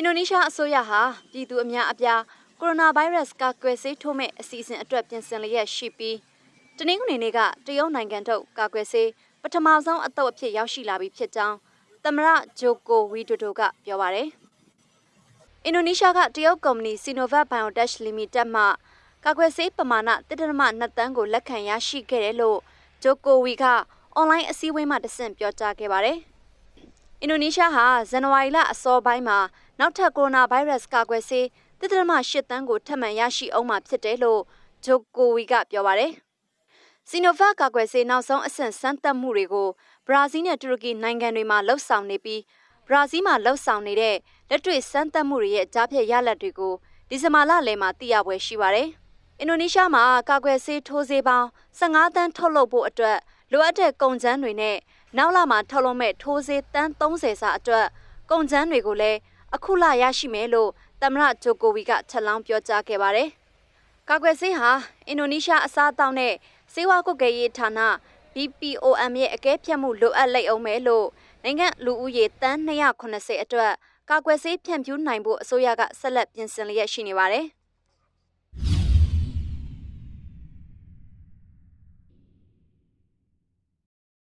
အင်ဒိုနီးရှားအစိုးရဟာပြည်သူအများအပြားကိုရိုနာဗိုင်းရပ်စ်ကာကွယ်ဆေးထိုးမဲ့အစီအစဉ်အတွက်ပြင်ဆင်လျက်ရှိပြီးတနင်္ဂနွေနေ့ကတရုတ်နိုင်ငံထုတ်ကာကွယ်ဆေးပထမဆုံးအသုတ်အဖြစ်ရောက်ရှိလာပြီဖြစ်ကြောင်းသမ္မတဂျိုကိုဝီဒိုဒိုကပြောပါတယ်။အင်ဒိုနီးရှားကတရုတ်ကုမ္ပဏီ Sinovac Biotech Limited မှကာကွယ်ဆေးပမာဏ1.2တန်းကိုလက်ခံရရှိခဲ့တယ်လို့ဂျိုကိုဝီကအွန်လိုင်းအစည်းအဝေးမှာတဆင့်ပြောကြားခဲ့ပါတယ်။ အင်ဒိုနီးရှားဟာဇန်နဝါရီလအစောပိုင်းမှာနောက်ထပ်ကိုရိုနာဗိုင်းရပ်စ်ကာကွယ်ဆေးတစ်သက်မှ၈တန်းကိုထပ်မံရရှိအောင်မှာဖြစ်တယ်လို့ဂျိုကိုဝီကပြောပါတယ်။စီနိုဗက်ကာကွယ်ဆေးနောက်ဆုံးအဆင့်စမ်းသပ်မှုတွေကိုဘရာဇီးနဲ့တူရကီနိုင်ငံတွေမှာလှုပ်ဆောင်နေပြီးဘရာဇီးမှာလှုပ်ဆောင်နေတဲ့လက်တွေ့စမ်းသပ်မှုတွေရဲ့ကြားဖြတ်ရလဒ်တွေကိုဒီဇင်ဘာလလယ်မှာသိရပွဲရှိပါတယ်။အင်ဒိုနီးရှားမှာကာကွယ်ဆေးထိုးဆေးပေါင်း15တန်းထုတ်လုပ်ဖို့အတွက် လိုအပ်တဲ့ကုန်ကျန်းတွေနဲ့နောက်လမှာထုတ်လုပ်မဲ့ထိုးဆေးတန်း30စာအတွက်ကုန်ကျန်းတွေကိုလည်းအခုလရရှိမယ်လို့သမ္မတဂျိုကိုဝီကချက်လောင်းပြောကြားခဲ့ပါတယ်။ကာကွယ်ဆေးဟာအင်ဒိုနီးရှားအစားအသောက်နဲ့စေဝါကုတ်ကဲရေးဌာန BPOM ရဲ့အကဲဖြတ်မှုလိုအပ်လိုက်အောင်မယ်လို့နိုင်ငံလူဦးရေတန်း280အတွက်ကာကွယ်ဆေးဖြန့်ဖြူးနိုင်ဖို့အစိုးရကဆက်လက်ပြင်ဆင်လျက်ရှိနေပါတယ်။